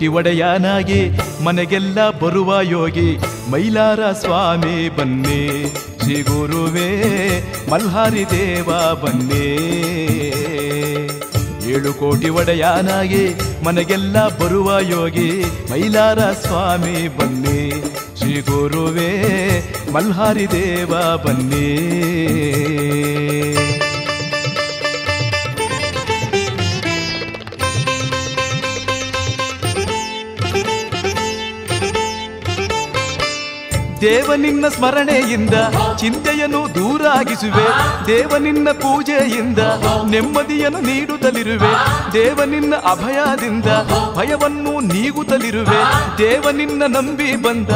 ಕೋಟಿ ಒಡೆಯನಾಗಿ, ಮನೆಗೆಲ್ಲ ಬರುವ ಯೋಗಿ ಮೈಲಾರ ಸ್ವಾಮಿ ಬನ್ನಿ. ಶ್ರೀ ಗುರುವೇ, ಮಲ್ಹಾರಿ ದೇವ ಬನ್ನಿ. ಏಳು ಕೋಟಿ ಒಡೆಯನಾಗಿ, ಮನೆಗೆಲ್ಲ ಬರುವ ಯೋಗಿ ಮೈಲಾರ ಸ್ವಾಮಿ ಬನ್ನಿ. ಶ್ರೀ ಗುರುವೇ, ಮಲ್ಹಾರಿ ದೇವ ಬನ್ನಿ. ದೇವನಿನ್ನ ಸ್ಮರಣೆಯಿಂದ ಚಿಂತೆಯನ್ನು ದೂರಾಗಿಸುವೆ ದೇವನಿನ್ನ ಪೂಜೆಯಿಂದ ನೆಮ್ಮದಿಯನ್ನು ನೀಡುತ್ತಲಿರುವೆ. ದೇವನಿನ್ನ ಅಭಯದಿಂದ ಭಯವನ್ನು ನೀಗುತ್ತಲಿರುವೆ. ದೇವನಿನ್ನ ನಂಬಿ ಬಂದ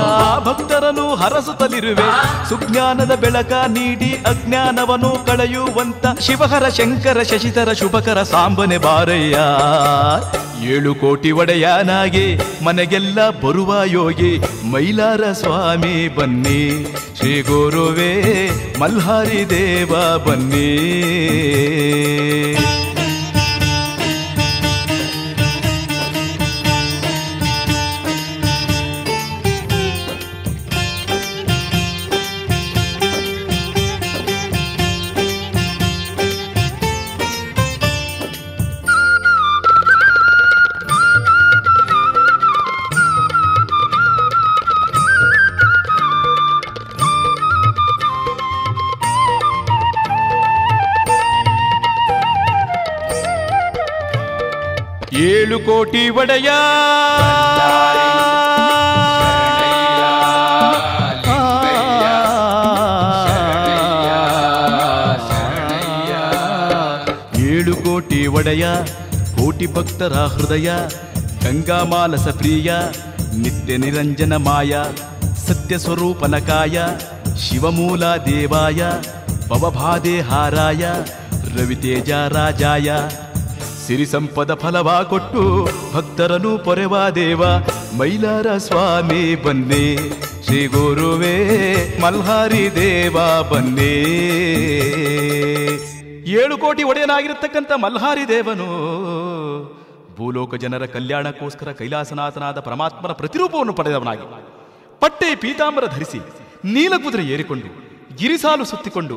ಭಕ್ತರನ್ನು ಹರಸುತ್ತಲಿರುವೆ. ಸುಜ್ಞಾನದ ಬೆಳಕ ನೀಡಿ ಅಜ್ಞಾನವನ್ನು ಕಳೆಯುವಂತ ಶಿವಹರ ಶಂಕರ ಶಶಿಧರ ಶುಭಕರ ಸಾಂಬನೆ ಬಾರಯ್ಯ. ಏಳು ಕೋಟಿ ಒಡೆಯನಾಗಿ ಮನೆಗೆಲ್ಲ ಬರುವ ಯೋಗಿ ಮೈಲಾರ ಸ್ವಾಮಿ ಬನ್ನಿ. ಶ್ರೀ ಗುರುವೇ ಮಲ್ಹಾರಿ ದೇವ ಬನ್ನಿ. ಏಳು ಕೋಟಿ ಒಡೆಯ ಏಳು ಕೋಟಿ ಒಡೆಯ ಕೋಟಿ ಭಕ್ತರ ಹೃದಯ ಗಂಗಾಮಾಲಸ ಪ್ರಿಯ ನಿತ್ಯ ನಿರಂಜನ ಮಾಯ ಸತ್ಯ ಸ್ವರೂಪನ ಕಾಯ ಶಿವಮೂಲ ದೇವಾಯ ಭವಭಾದೆ ಹಾರಾಯ ರವಿತೇಜ ರಾಜಾಯ ಸಿರಿ ಸಂಪದ ಫಲವ ಕೊಟ್ಟು ಭಕ್ತರನು ಪೊರೆವ ದೇವ. ಮೈಲಾರ ಸ್ವಾಮಿ ಬನ್ನಿ. ಶ್ರೀ ಗುರುವೇ ಮಲ್ಹಾರಿ ದೇವ ಬನ್ನಿ. ಏಳು ಕೋಟಿ ಒಡೆಯನಾಗಿರತಕ್ಕಂಥ ಮಲ್ಹಾರಿ ದೇವನು ಭೂಲೋಕ ಜನರ ಕಲ್ಯಾಣಕ್ಕೋಸ್ಕರ ಕೈಲಾಸನಾಥನಾದ ಪರಮಾತ್ಮನ ಪ್ರತಿರೂಪವನ್ನು ಪಡೆದವನಾಗಿ ಪಟ್ಟೆ ಪೀತಾಂಬರ ಧರಿಸಿ ನೀಲಕುದುರೆ ಏರಿಕೊಂಡು ಗಿರಿಸಾಲು ಸುತ್ತಿಕೊಂಡು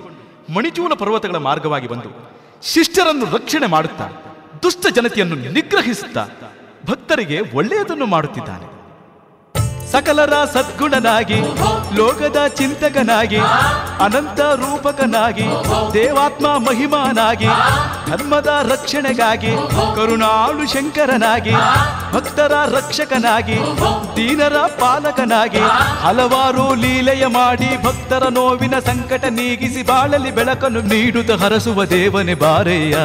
ಮಣಿಚೂಲ ಪರ್ವತಗಳ ಮಾರ್ಗವಾಗಿ ಬಂದು ಶಿಷ್ಟರನ್ನು ರಕ್ಷಣೆ ಮಾಡುತ್ತಾ ದುಷ್ಟ ಜನತೆಯನ್ನು ನಿಗ್ರಹಿಸುತ್ತಾ ಭಕ್ತರಿಗೆ ಒಳ್ಳೆಯದನ್ನು ಮಾಡುತ್ತಿದ್ದಾನೆ. ಸಕಲರ ಸದ್ಗುಣನಾಗಿ ಲೋಕದ ಚಿಂತಕನಾಗಿ ಅನಂತ ರೂಪಕನಾಗಿ ದೇವಾತ್ಮ ಮಹಿಮಾನಾಗಿ ಧರ್ಮದ ರಕ್ಷಣೆಗಾಗಿ, ಕರುಣಾಳು ಶಂಕರನಾಗಿ, ಭಕ್ತರ ರಕ್ಷಕನಾಗಿ, ದೀನರ ಪಾಲಕನಾಗಿ, ಹಲವಾರು ಲೀಲೆಯ ಮಾಡಿ ಭಕ್ತರ ನೋವಿನ ಸಂಕಟ ನೀಗಿಸಿ ಬಾಳಲಿ ಬೆಳಕನ್ನು ನೀಡುತ್ತ ಹರಸುವ ದೇವನೇ ಬಾರೆಯ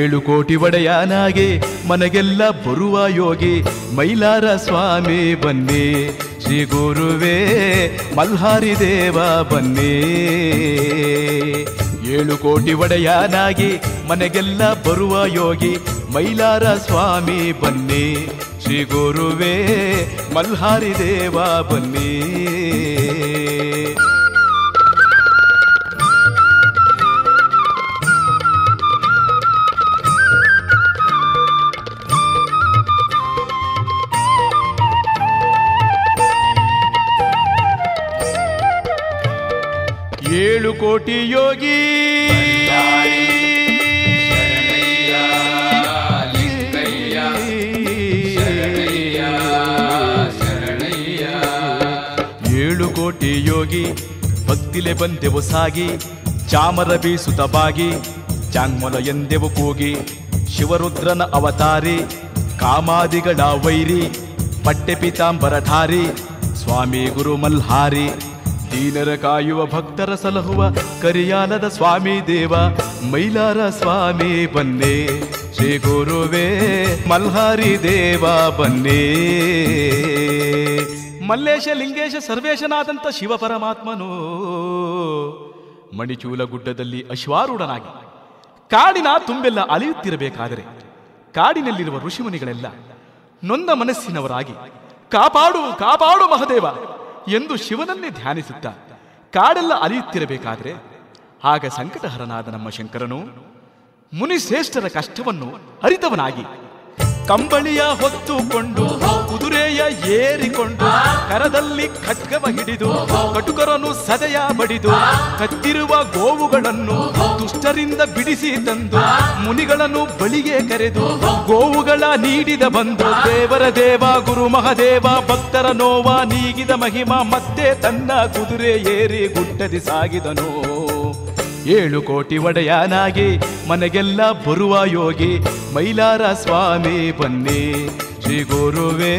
ಏಳು ಕೋಟಿ ಒಡೆಯನಾಗಿ ಮನೆಗೆಲ್ಲ ಬರುವ ಯೋಗಿ, ಮೈಲಾರ ಸ್ವಾಮಿ ಬನ್ನಿ. ಶ್ರೀ ಗುರುವೇ, ಮಲ್ಹಾರಿ ದೇವ ಬನ್ನಿ. ಏಳು ಕೋಟಿ ಒಡೆಯನಾಗಿ ಮನೆಗೆಲ್ಲ ಬರುವ ಯೋಗಿ ಮೈಲಾರ ಸ್ವಾಮಿ ಬನ್ನಿ. ಶ್ರೀ ಗುರುವೇ, ಮಲ್ಹಾರಿ ದೇವ ಬನ್ನಿ. ಏಳು ಕೋಟಿ ಯೋಗಿ. ಏಳು ಕೋಟಿ ಯೋಗಿ, ಭಕ್ತಿಲೆ ಬಂದೆವು ಸಾಗಿ, ಚಾಮರ ಬೀಸುತ ಬಾಗಿ ಚಾಂಗ್ಮಲ ಎಂದೆವು ಕೂಗಿ, ಶಿವರುದ್ರನ ಅವತಾರಿ, ಕಾಮಾದಿಗಳ ವೈರಿ, ಪಟ್ಟೆ ಪೀತಾಂಬರಧಾರಿ ಸ್ವಾಮಿ ಗುರು ಮಲ್ಹಾರಿ ದೀನರ ಕಾಯುವ ಭಕ್ತರ ಸಲಹುವ ಕರಿಯಾಲದ ಸ್ವಾಮಿ ದೇವ, ಮೈಲಾರ ಸ್ವಾಮಿ ಬನ್ನಿ. ಶ್ರೀ ಗುರುವೇ, ಮಲ್ಹಾರಿ ದೇವ ಬನ್ನಿ. ಮಲ್ಲೇಶ, ಲಿಂಗೇಶ, ಸರ್ವೇಶನಾದಂಥ ಶಿವ ಪರಮಾತ್ಮನು ಮಣಿಚೂಲ ಗುಡ್ಡದಲ್ಲಿ ಅಶ್ವಾರೂಢನಾಗಿ. ಕಾಡಿನ ತುಂಬೆಲ್ಲ ಅಲೆಯುತ್ತಿರಬೇಕಾದರೆ ಕಾಡಿನಲ್ಲಿರುವ ಋಷಿಮುನಿಗಳೆಲ್ಲ ನೊಂದ ಮನಸ್ಸಿನವರಾಗಿ, ಕಾಪಾಡು ಕಾಪಾಡು ಮಹದೇವ. ಎಂದು ಶಿವನನ್ನೇ ಧ್ಯಾನಿಸುತ್ತಾ ಕಾಡೆಲ್ಲ ಅಲಿಯುತ್ತಿರಬೇಕಾದರೆ ಆಗ ಸಂಕಟಹರನಾದ ನಮ್ಮ ಶಂಕರನು ಮುನಿಶ್ರೇಷ್ಠರ ಕಷ್ಟವನ್ನು ಅರಿತವನಾಗಿ ಕಂಬಳಿಯ ಹೊತ್ತುಕೊಂಡು ಕುದುರೆಯ ಏರಿಕೊಂಡು, ಕರದಲ್ಲಿ ಖಡ್ಗವ ಹಿಡಿದು, ಕಟುಕರನು ಸದೆಯ ಬಡಿದು, ಕತ್ತಿರುವ ಗೋವುಗಳನ್ನು ದುಷ್ಟರಿಂದ ಬಿಡಿಸಿ ತಂದು, ಮುನಿಗಳನ್ನು ಬಳಿಗೆ ಕರೆದು, ಗೋವುಗಳ ನೀಡಿದ ಬಂದು, ದೇವರ ದೇವ, ಗುರು ಮಹದೇವ, ಭಕ್ತರ ನೋವ, ನೀಗಿದ ಮಹಿಮ, ಮತ್ತೆ ತನ್ನ ಕುದುರೆ ಏರಿ ಗುಡ್ಡದಿ ಸಾಗಿದನು. ಏಳು ಕೋಟಿ ಒಡೆಯನಾಗಿ ಮನೆಗೆಲ್ಲ ಬರುವ ಯೋಗಿ ಮೈಲಾರ ಸ್ವಾಮಿ ಬನ್ನಿ. ಶ್ರೀ ಗುರುವೇ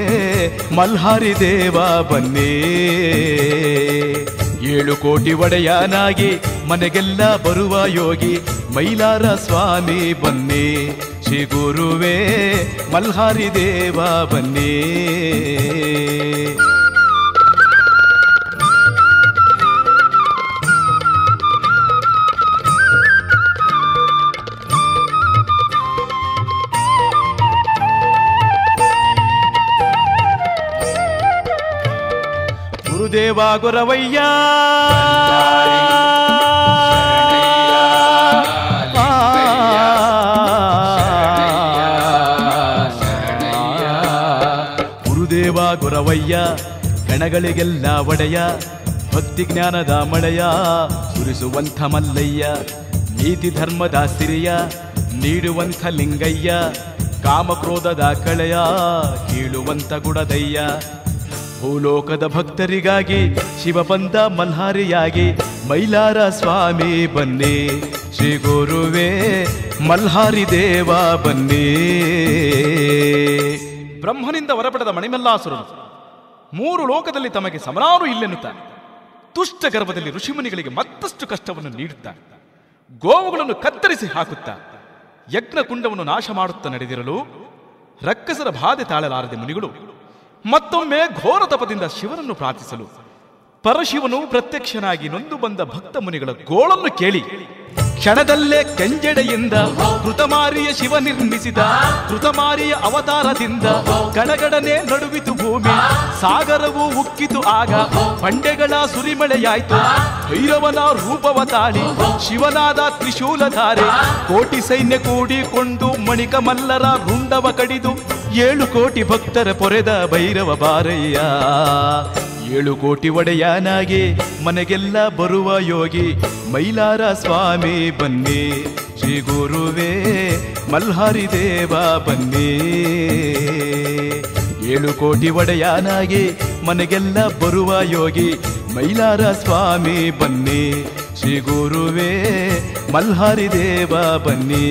ಮಲ್ಹಾರಿ ದೇವ ಬನ್ನಿ. ಏಳು ಕೋಟಿ ಒಡೆಯನಾಗಿ ಮನೆಗೆಲ್ಲ ಬರುವ ಯೋಗಿ ಮೈಲಾರ ಸ್ವಾಮಿ ಬನ್ನಿ. ಶ್ರೀ ಗುರುವೇ ಮಲ್ಹಾರಿ ದೇವ ಬನ್ನಿ. ಗುರವಯ್ಯ ಗುರುದೇವ ಗುರವಯ್ಯ ಗಣಗಳಿಗೆಲ್ಲ ಒಡೆಯ, ಭಕ್ತಿ ಜ್ಞಾನದ ಮಳೆಯ, ಸುರಿಸುವಂಥ ಮಲ್ಲಯ್ಯ, ನೀತಿ ಧರ್ಮದ ಸಿರಿಯ, ನೀಡುವಂಥ ಲಿಂಗಯ್ಯ, ಕಾಮಕ್ರೋಧದ ಕಳೆಯ, ಕೀಳುವಂಥ ಗುಡದಯ್ಯ. ಭೂಲೋಕದ ಭಕ್ತರಿಗಾಗಿ ಶಿವ ಬಂದ ಮಲ್ಹಾರಿಯಾಗಿ, ಮೈಲಾರ ಸ್ವಾಮಿ ಬನ್ನಿ. ಶ್ರೀ ಗುರುವೇ ಮಲ್ಹಾರಿ ದೇವ ಬನ್ನಿ. ಬ್ರಹ್ಮನಿಂದ ಹೊರಪಡೆದ ಮಣಿಮಲ್ಲಾಸುರನು ಮೂರು ಲೋಕದಲ್ಲಿ ತಮಗೆ ಸಮರಾರು ಇಲ್ಲೆನ್ನುತ್ತಾರೆ ತುಷ್ಟ ಗರ್ಭದಲ್ಲಿ ಋಷಿಮುನಿಗಳಿಗೆ ಮತ್ತಷ್ಟು ಕಷ್ಟವನ್ನು ನೀಡುತ್ತಾರೆ ಗೋವುಗಳನ್ನು ಕತ್ತರಿಸಿ ಹಾಕುತ್ತಾ ಯಜ್ಞಕುಂಡವನ್ನು ನಾಶ ಮಾಡುತ್ತಾ ನಡೆದಿರಲು ರಕ್ಕಸರ ಬಾಧೆ ತಾಳಲಾರದೆ ಮುನಿಗಳು ಮತ್ತೊಮ್ಮೆ ಘೋರ ತಪದಿಂದ ಶಿವನನ್ನು ಪ್ರಾರ್ಥಿಸಲು. ಪರಶಿವನು ಪ್ರತ್ಯಕ್ಷನಾಗಿ ನೊಂದು ಬಂದ ಭಕ್ತ ಮುನಿಗಳ ಗೋಳನ್ನು ಕೇಳಿ, ಕ್ಷಣದಲ್ಲೇ ಕೆಂಜೆಡೆಯಿಂದ ಕೃತಮಾರಿಯ ಶಿವ ನಿರ್ಮಿಸಿದ, ಕೃತಮಾರಿಯ ಅವತಾರದಿಂದ ಗಡಗಡನೆ ನಡುವಿತು ಭೂಮಿ, ಸಾಗರವು ಉಕ್ಕಿತು ಆಗ ಬಂಡೆಗಳ ಸುರಿಮಳೆಯಾಯ್ತು, ಭೈರವನ ರೂಪವ ತಾಳಿ, ಶಿವನಾದ ತ್ರಿಶೂಲಧಾರೆ, ಕೋಟಿ ಸೈನ್ಯ ಕೂಡಿಕೊಂಡು ಮಣಿಕ ಮಲ್ಲರ ರುಂಡವ ಕಡಿದು ಏಳು ಕೋಟಿ ಭಕ್ತರ ಪೊರೆದ ಭೈರವ ಬಾರಯ್ಯ. ಏಳು ಕೋಟಿ ಒಡೆಯನಾಗಿ ಮನೆಗೆಲ್ಲ ಬರುವ ಯೋಗಿ ಮೈಲಾರ ಸ್ವಾಮಿ ಬನ್ನಿ. ಶ್ರೀ ಗುರುವೇ ಮಲ್ಹಾರಿ ದೇವ ಬನ್ನಿ. ಏಳು ಕೋಟಿ ಒಡೆಯನಾಗಿ ಮನೆಗೆಲ್ಲ ಬರುವ ಯೋಗಿ ಮೈಲಾರ ಸ್ವಾಮಿ ಬನ್ನಿ. ಶ್ರೀ ಗುರುವೇ ಮಲ್ಹಾರಿ ದೇವ ಬನ್ನಿ.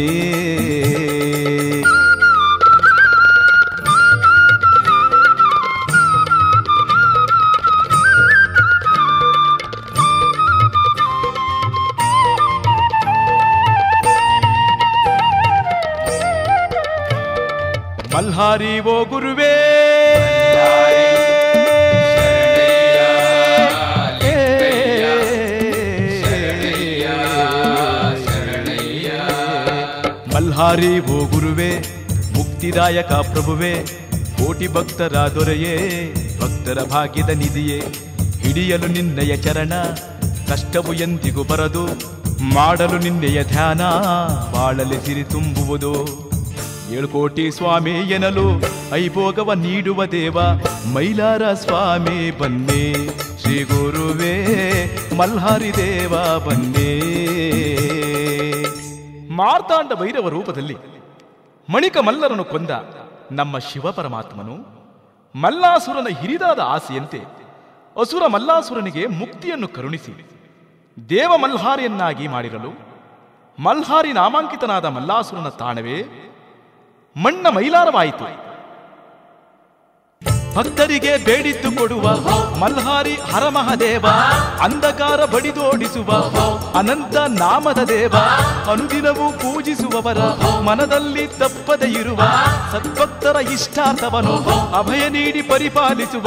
ಮಲ್ಹಾರಿ ಓ ಗುರುವೇ. ಮಲ್ಹಾರಿ ಓ ಗುರುವೇ, ಮುಕ್ತಿದಾಯಕ ಪ್ರಭುವೇ, ಕೋಟಿ ಭಕ್ತರ ದೊರೆಯೇ, ಭಕ್ತರ ಭಾಗ್ಯದ ನಿಧಿಯೇ, ಹಿಡಿಯಲು ನಿನ್ನಯ ಚರಣ, ಕಷ್ಟವು ಎಂದಿಗೂ ಬರದು, ಮಾಡಲು ನಿನ್ನೆಯ ಧ್ಯಾನ, ಬಾಳಲಿ ಸಿರಿ ತುಂಬುವುದು. ಏಳು ಕೋಟಿ ಸ್ವಾಮಿ ಎನಲು ಐಭೋಗವ ನೀಡುವ ದೇವ ಮೈಲಾರ ಸ್ವಾಮಿ ಬನ್ನಿ. ಶ್ರೀ ಗುರುವೇ ಮಲ್ಹಾರಿ ದೇವ ಬನ್ನಿ. ಮಾರ್ತಾಂಡ ಭೈರವ ರೂಪದಲ್ಲಿ ಮಣಿಕ ಮಲ್ಲರನ್ನು ಕೊಂದ ನಮ್ಮ ಶಿವ ಪರಮಾತ್ಮನು ಮಲ್ಲಾಸುರನ ಹಿರಿದಾದ ಆಸೆಯಂತೆ ಅಸುರ ಮಲ್ಲಾಸುರನಿಗೆ ಮುಕ್ತಿಯನ್ನು ಕರುಣಿಸಿ ದೇವ ಮಲ್ಹಾರಿಯನ್ನಾಗಿ ಮಾಡಿರಲು ಮಲ್ಹಾರಿ ನಾಮಾಂಕಿತನಾದ ಮಲ್ಲಾಸುರನ ತಾಣವೇ ಮಣ್ಣ ಮೈಲಾರವಾಯಿತು. ಭಕ್ತರಿಗೆ ಬೇಡಿದ್ದು ಕೊಡುವ ಮಲ್ಹಾರಿ ಹರಮಹದೇವ, ಅಂಧಕಾರ ಬಡಿದೋಡಿಸುವ ಅನಂತ ನಾಮದ ದೇವ, ಅನುದಿನವೂ ಪೂಜಿಸುವವರ ಮನದಲ್ಲಿ ತಪ್ಪದೆ ಇರುವ ಸದ್ಭಕ್ತರ ಇಷ್ಟಾರ್ಥವನು ಅಭಯ ನೀಡಿ ಪರಿಪಾಲಿಸುವ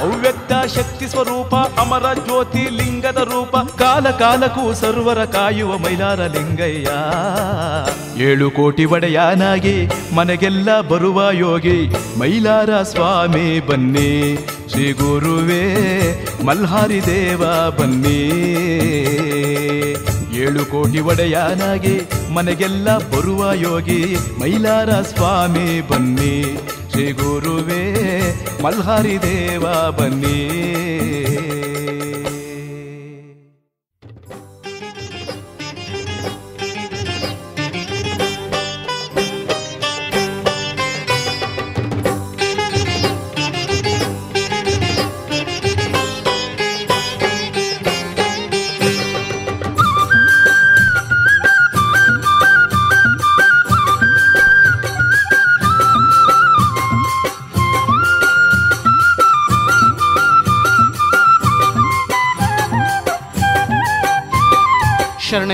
ಅವ್ಯಕ್ತ ಶಕ್ತಿ ಸ್ವರೂಪ, ಅಮರ ಜ್ಯೋತಿ ಲಿಂಗದ ರೂಪ, ಕಾಲ ಕಾಲಕ್ಕೂ ಸರ್ವರ ಕಾಯುವ ಮೈಲಾರ ಲಿಂಗಯ್ಯ. ಏಳು ಕೋಟಿ ಒಡೆಯನಾಗಿ ಮನೆಗೆಲ್ಲ ಬರುವ ಯೋಗಿ ಮೈಲಾರ ಸ್ವಾಮಿ ಬನ್ನಿ ಶ್ರೀ ಗುರುವೇ, ಮಲ್ಹಾರಿ ದೇವ ಬನ್ನಿ. ಏಳು ಕೋಟಿ ಒಡೆಯನಾಗಿ ಮನೆಗೆಲ್ಲ ಬರುವ ಯೋಗಿ ಮೈಲಾರ ಸ್ವಾಮಿ ಬನ್ನಿ. ಶ್ರೀ ಗುರುವೇ, ಮಲ್ಹಾರಿ ದೇವ ಬನ್ನಿ.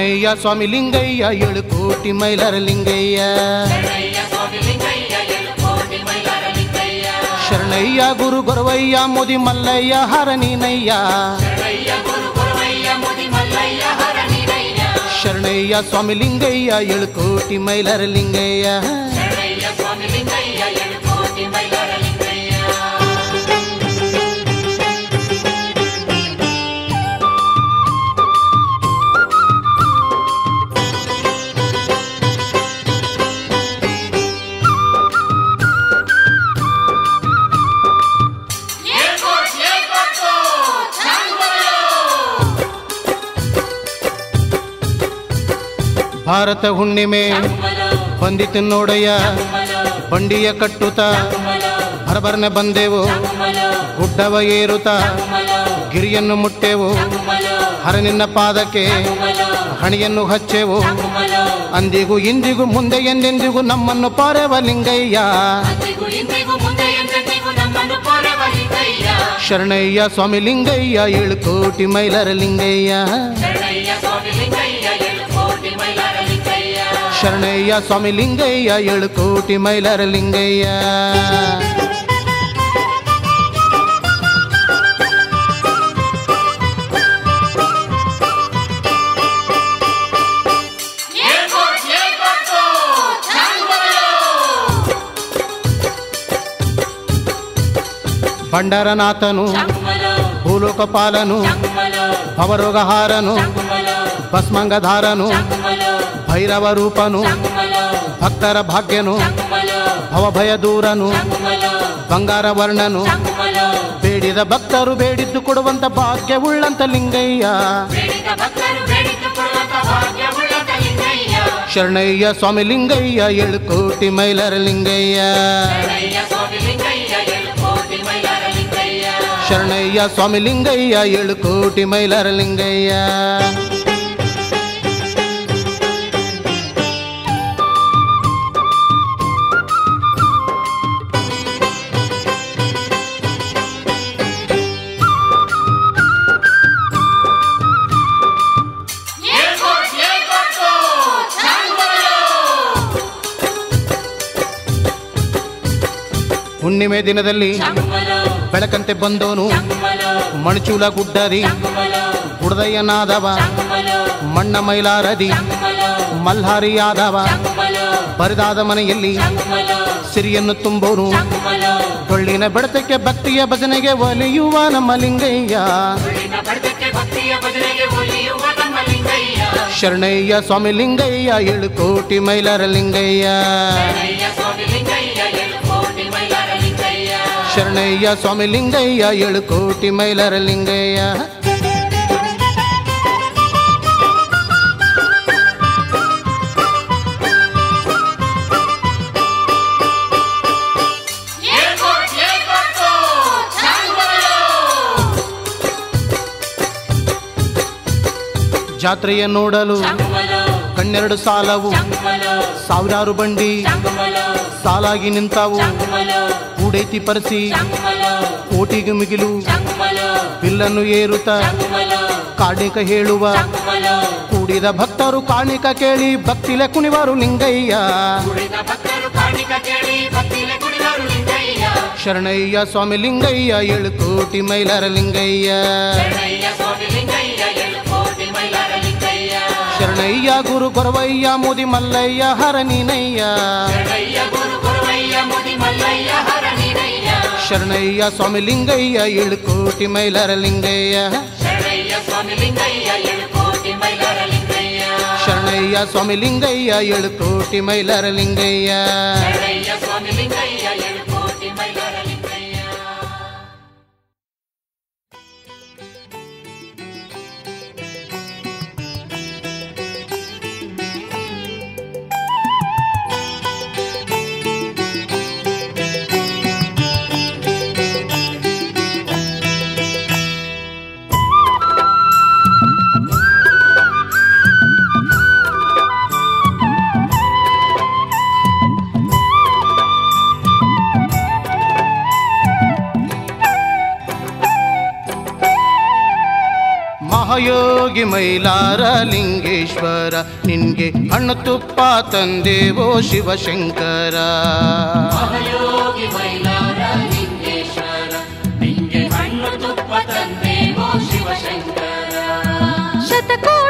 ಶರಣಯ್ಯ ಸ್ವಾಮಿ ಲಿಂಗಯ್ಯ ಏಳು ಕೋಟಿ ಮೈಲರ ಲಿಂಗಯ್ಯ ಶರಣಯ್ಯ ಗುರು ಗೊರವಯ್ಯ ಮುದಿ ಮಲ್ಲಯ್ಯ ಹರನೀನಯ್ಯ ಶರಣಯ್ಯ ಸ್ವಾಮಿ ಲಿಂಗಯ್ಯ ಏಳು ಕೋಟಿ ಮೈಲರ ಲಿಂಗಯ್ಯ ಭಾರತ ಹುಣ್ಣಿಮೆ. ಬಂದಿತು ನೋಡಯ್ಯ, ಬಂಡಿಯ ಕಟ್ಟುತ ಭರಭರನೆ ಬಂದೆವು. ಗುಡ್ಡವ ಏರುತ ಗಿರಿಯನ್ನು ಮುಟ್ಟೆವು. ಹರನಿನ್ನ ಪಾದಕ್ಕೆ ಹಣಿಯನ್ನು ಹಚ್ಚೆವು. ಅಂದಿಗೂ ಇಂದಿಗೂ ಮುಂದೆ ಎಂದೆಂದಿಗೂ ನಮ್ಮನ್ನು ಪಾರೆವ ಲಿಂಗಯ್ಯ. ಶರಣಯ್ಯ ಸ್ವಾಮಿ ಲಿಂಗಯ್ಯ, ಏಳು ಕೋಟಿ ಮೈಲರ ಲಿಂಗಯ್ಯ. ಶರಣಯ್ಯ ಸ್ವಾಮಿ ಲಿಂಗಯ್ಯ ಏಳು ಕೋಟಿ ಮೈಲರ ಲಿಂಗಯ್ಯ ಭಂಡಾರನಾಥನು ಭೂಲೋಕಪಾಲನು ಭವರೋಗಹಾರನು ಭಸ್ಮಂಗಧಾರನು ಭೈರವ ರೂಪನು ಭಕ್ತರ ಭಾಗ್ಯನು ಭವಭಯ ದೂರನು ಬಂಗಾರ ವರ್ಣನು ಬೇಡಿದ ಭಕ್ತರು ಬೇಡಿದ್ದು ಕೊಡುವಂತ ಭಾಗ್ಯವುಳ್ಳಂತ ಲಿಂಗಯ್ಯ. ಶರಣಯ್ಯ ಸ್ವಾಮಿ ಲಿಂಗಯ್ಯ ಏಳು ಕೋಟಿ ಮೈಲರ ಲಿಂಗಯ್ಯ. ಶರಣಯ್ಯ ಸ್ವಾಮಿ ಲಿಂಗಯ್ಯ ಏಳು ಕೋಟಿ ಮೈಲರ ಲಿಂಗಯ್ಯ. ಹುಣ್ಣಿಮೆ ದಿನದಲ್ಲಿ ಬೆಳಕಂತೆ ಬಂದೋನು. ಮಣಚೂಲ ಗುಡ್ಡರಿ. ಗುಡದಯ್ಯನಾದವ ಮಣ್ಣ ಮೈಲಾರದಿ. ಮಲ್ಹಾರಿಯಾದವ. ಬರಿದಾದ ಮನೆಯಲ್ಲಿ ಸಿರಿಯನ್ನು ತುಂಬೋನು. ಟೊಳ್ಳಿನ ಬೆಡತಕ್ಕೆ ಭಕ್ತಿಯ ಭಜನೆಗೆ ಒಲಿಯುವ ನಮ್ಮ ಲಿಂಗಯ್ಯ. ಶರಣಯ್ಯ ಸ್ವಾಮಿ ಲಿಂಗಯ್ಯ ಏಳು ಕೋಟಿ ಮೈಲಾರ ಲಿಂಗಯ್ಯ. ಶರಣಯ್ಯ ಸ್ವಾಮಿ ಲಿಂಗಯ್ಯ ಏಳು ಕೋಟಿ ಮೈಲರ ಲಿಂಗಯ್ಯ. ಜಾತ್ರೆಯ ನೋಡಲು ಕಣ್ಣೆರಡು ಸಾಲವು ಸಾವಿರಾರು ಬಂಡಿ ಸಾಲಾಗಿ ನಿಂತಾವು. ಕೂಡೈತಿ ಪರಸಿ. ಕೋಟಿಗೆ ಮಿಗಿಲು. ಬಿಲ್ಲನ್ನು ಏರುತ್ತ. ಕಾಣಿಕ ಹೇಳುವ. ಕೂಡಿದ ಭಕ್ತರು ಕಾಣಿಕ ಕೇಳಿ, ಭಕ್ತಿಲೆ ಕುಣಿವರು ಲಿಂಗಯ್ಯ. ಶರಣಯ್ಯ ಸ್ವಾಮಿ ಲಿಂಗಯ್ಯ, ಏಳು ಕೋಟಿ ಮೈಲಾರ ಲಿಂಗಯ್ಯ. ಶರಣಯ್ಯ ಗುರು ಗೊರವಯ್ಯ ಮೋದಿ ಮಲ್ಲಯ್ಯ ಹರನೀನಯ್ಯ ಶರಣಯ್ಯ ಸ್ವಾಮಿ ಲಿಂಗಯ್ಯ ಏಳು ಕೋಟಿ ಮೈಲರ ಲಿಂಗಯ್ಯ ಸ್ವಾಮಿ ಲಿಂಗಯ್ಯ ಏಳು ಕೋಟಿ ಮೈಲಾರ ಲಿಂಗಯ್ಯ ಶರಣಯ್ಯ ಸ್ವಾಮಿ ಲಿಂಗಯ್ಯ ಏಳು ಕೋಟಿ ಮೈಲರ ಲಿಂಗಯ್ಯ ಶರಣಯ್ಯ ಸ್ವಾಮಿ ಲಿಂಗಯ್ಯ ಮಹಾಯೋಗಿ ಮೈಲಾರ ಲಿಂಗೇಶ್ವರ ನಿನ್ಗೆ ಹಣ್ಣು ತುಪ್ಪ ತಂದೇವೋ ಶಿವಶಂಕರ. ಮಹಯೋಗಿ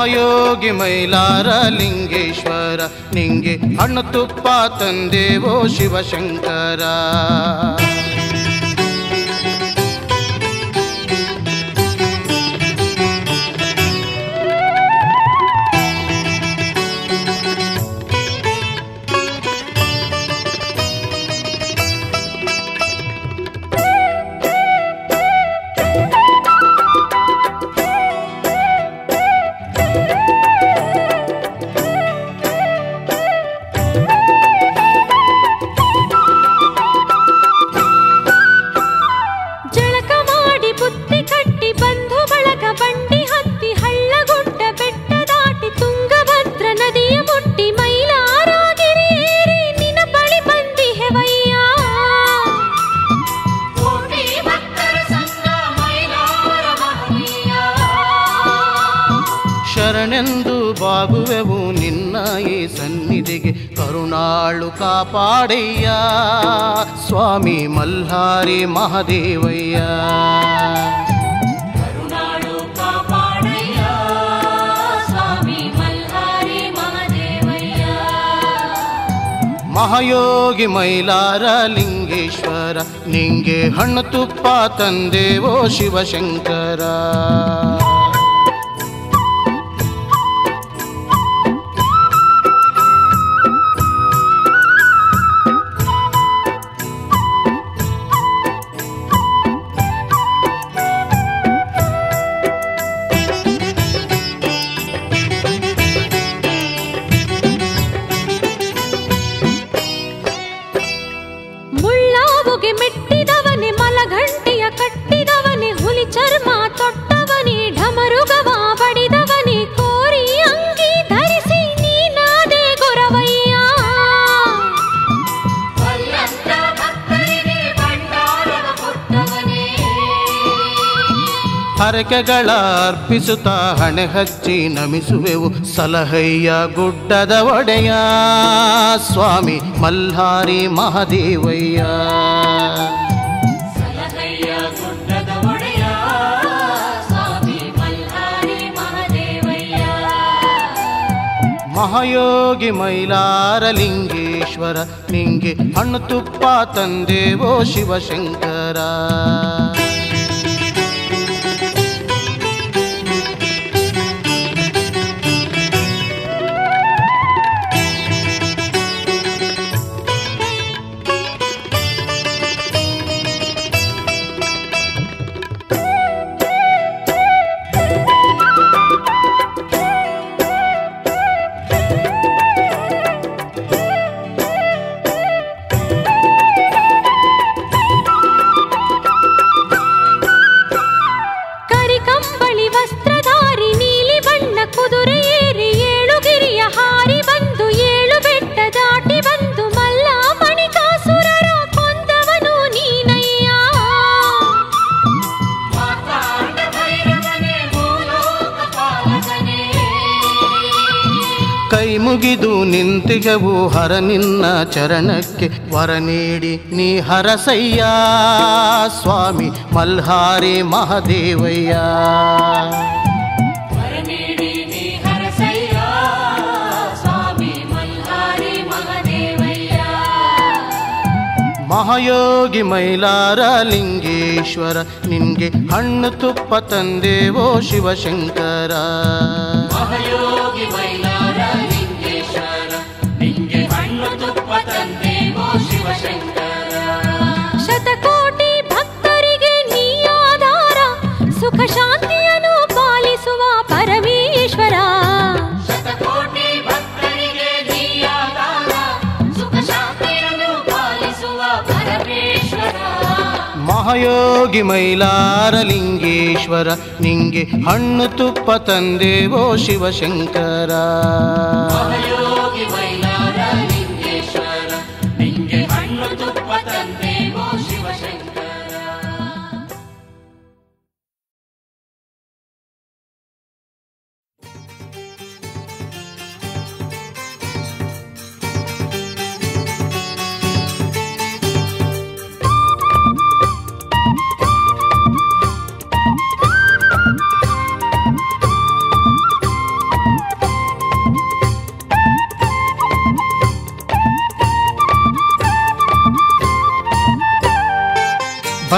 ಮಹಾಯೋಗಿ ಮೈಲಾರ ಲಿಂಗೇಶ್ವರ ನಿಂಗೆ ಹಣ್ಣು ತುಪ್ಪ ತಂದೆವೋ ಶಿವಶಂಕರ. ಕಾಪಾಡಯ್ಯ ಸ್ವಾಮಿ ಮಲ್ಹಾರಿ ಮಹದೇವಯ್ಯ. ಕರುಣಾಳು ಕಾಪಾಡಯ್ಯ ಸ್ವಾಮಿ ಮಲ್ಹಾರಿ ಮಹದೇವಯ್ಯ. ಮಹಾಯೋಗಿ ಮೈಲಾರ ಲಿಂಗೇಶ್ವರ ನಿಂಗೆ ಹಣ್ಣು ತುಪ್ಪ ತಂದೇವೋ ಶಿವಶಂಕರ. ಹರಕೆಗಳ ಅರ್ಪಿಸುತ್ತಾ ಹಣೆ ಹಚ್ಚಿ ನಮಿಸುವೆವು ಸಲಹಯ್ಯ ಗುಡ್ಡದ ಒಡೆಯ. ಸ್ವಾಮಿ ಮಲ್ಹಾರಿ ಮಹದೇವಯ್ಯ. ಸಲಹಯ್ಯ ಗುಡ್ಡದ ಒಡೆಯ. ಸ್ವಾಮಿ ಮಲ್ಹಾರಿ ಮಹದೇವಯ್ಯ. ಮಹಾಯೋಗಿ ಮೈಲಾರ ಲಿಂಗೇಶ್ವರ ನಿಂಗೆ ಹಣ್ಣು ತುಪ್ಪ ತಂದೆವೋ ಶಿವಶಂಕರ. ಮುಗಿದು ನಿಂತಿಗವು ಹರ ನಿನ್ನ ಚರಣಕ್ಕೆ. ವರ ನೀಡಿ ನೀ ಹರಸಯ್ಯ. ಸ್ವಾಮಿ ಮಲ್ಹಾರಿ ಮಹದೇವಯ್ಯ. ಮಹಾಯೋಗಿ ಮೈಲಾರ ಲಿಂಗೇಶ್ವರ ನಿಂಗೆ ಹಣ್ಣು ತುಪ್ಪ ತಂದೆವೋ ಶಿವಶಂಕರ. ಮಹಾಯೋಗಿ ಮೈಲಾರ ಲಿಂಗೇಶ್ವರ ನಿಂಗೆ ಹಣ್ಣು ತುಪ್ಪ ತಂದೇವೋ ಶಿವಶಂಕರ.